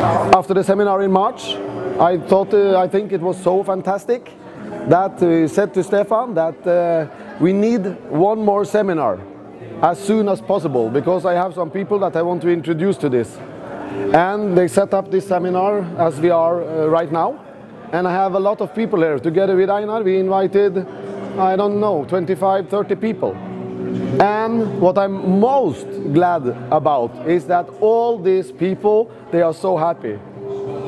After the seminar in March, I thought uh, I think it was so fantastic that we said to Stefan that uh, we need one more seminar as soon as possible because I have some people that I want to introduce to this. And they set up this seminar as we are uh, right now. And I have a lot of people here. Together with Einar, we invited, I don't know, 25, 30 people. And what I'm most glad about is that all these people, they are so happy.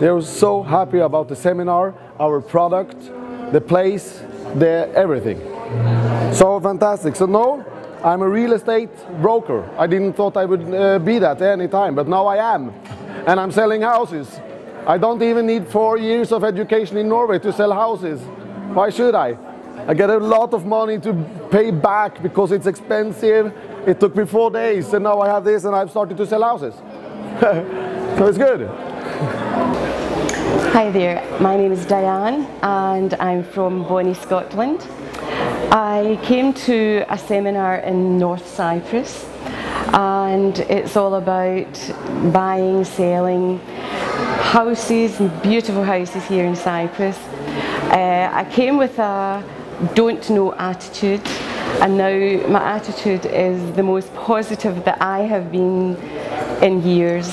They're so happy about the seminar, our product, the place, the everything. So fantastic. So now I'm a real estate broker. I didn't thought I would uh, be that any time, but now I am. And I'm selling houses. I don't even need four years of education in Norway to sell houses. Why should I? I get a lot of money to pay back because it's expensive. It took me four days and now I have this and I've started to sell houses. so it's good. Hi there, my name is Diane and I'm from Bonnie, Scotland. I came to a seminar in North Cyprus and it's all about buying, selling houses, beautiful houses here in Cyprus. Uh, I came with a don't know attitude and now my attitude is the most positive that I have been in years.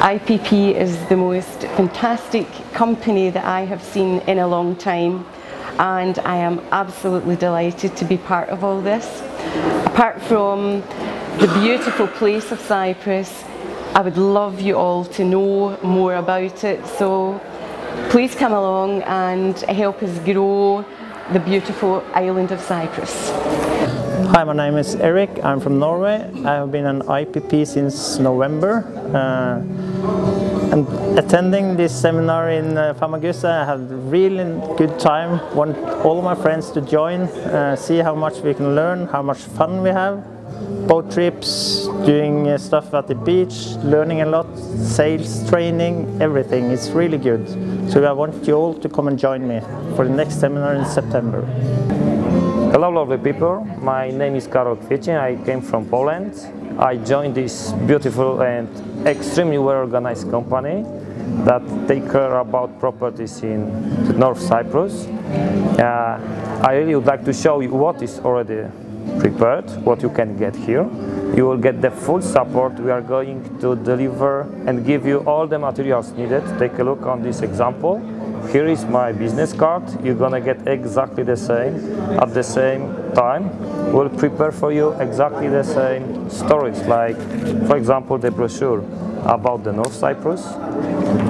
IPP is the most fantastic company that I have seen in a long time and I am absolutely delighted to be part of all this. Apart from the beautiful place of Cyprus, I would love you all to know more about it so please come along and help us grow the beautiful island of Cyprus. Hi, my name is Eric. I'm from Norway. I have been an IPP since November. Uh, and attending this seminar in uh, Famagusta, I had a really good time. Want all of my friends to join, uh, see how much we can learn, how much fun we have. Boat trips, doing uh, stuff at the beach, learning a lot, sales training, everything. It's really good. So I want you all to come and join me for the next seminar in September. Hello lovely people, my name is Karol Kwiecień, I came from Poland. I joined this beautiful and extremely well organized company that take care about properties in North Cyprus. Uh, I really would like to show you what is already prepared, what you can get here. You will get the full support. We are going to deliver and give you all the materials needed. Take a look on this example. Here is my business card. You're gonna get exactly the same at the same time. We'll prepare for you exactly the same stories, like, for example, the brochure about the North Cyprus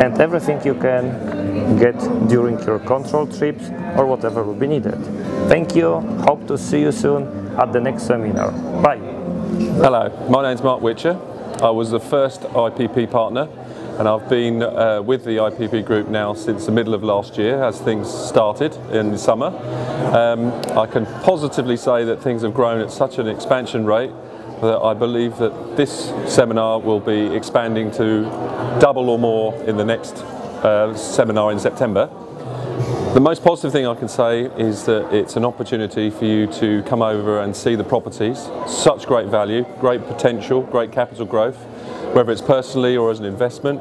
and everything you can get during your control trips or whatever will be needed. Thank you. Hope to see you soon at the next seminar. Bye. Hello, my name's Mark Witcher. I was the first IPP partner and I've been uh, with the IPP group now since the middle of last year as things started in the summer. Um, I can positively say that things have grown at such an expansion rate that I believe that this seminar will be expanding to double or more in the next uh, seminar in September. The most positive thing I can say is that it's an opportunity for you to come over and see the properties. Such great value, great potential, great capital growth, whether it's personally or as an investment.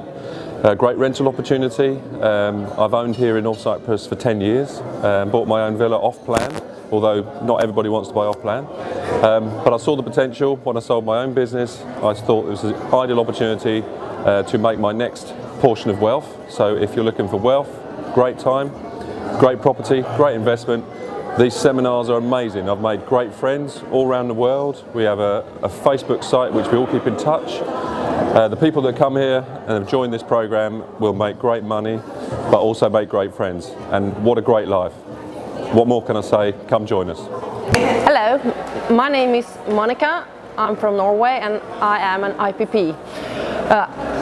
A great rental opportunity. Um, I've owned here in North Cyprus for 10 years, um, bought my own villa off plan, although not everybody wants to buy off plan. Um, but I saw the potential when I sold my own business. I thought it was an ideal opportunity uh, to make my next portion of wealth. So if you're looking for wealth, great time, great property, great investment. These seminars are amazing. I've made great friends all around the world. We have a, a Facebook site which we all keep in touch. Uh, the people that come here and have joined this program will make great money, but also make great friends. And what a great life. What more can I say? Come join us. Hello, my name is Monica. I'm from Norway and I am an IPP. Uh,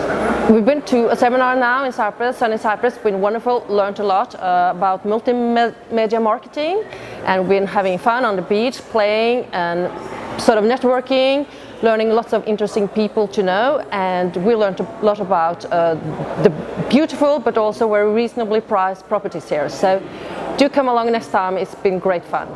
we've been to a seminar now in Cyprus and in Cyprus it's been wonderful, learned a lot uh, about multimedia marketing and we've been having fun on the beach, playing and sort of networking, learning lots of interesting people to know and we learned a lot about uh, the beautiful but also very reasonably priced properties here. So do come along next time, it's been great fun.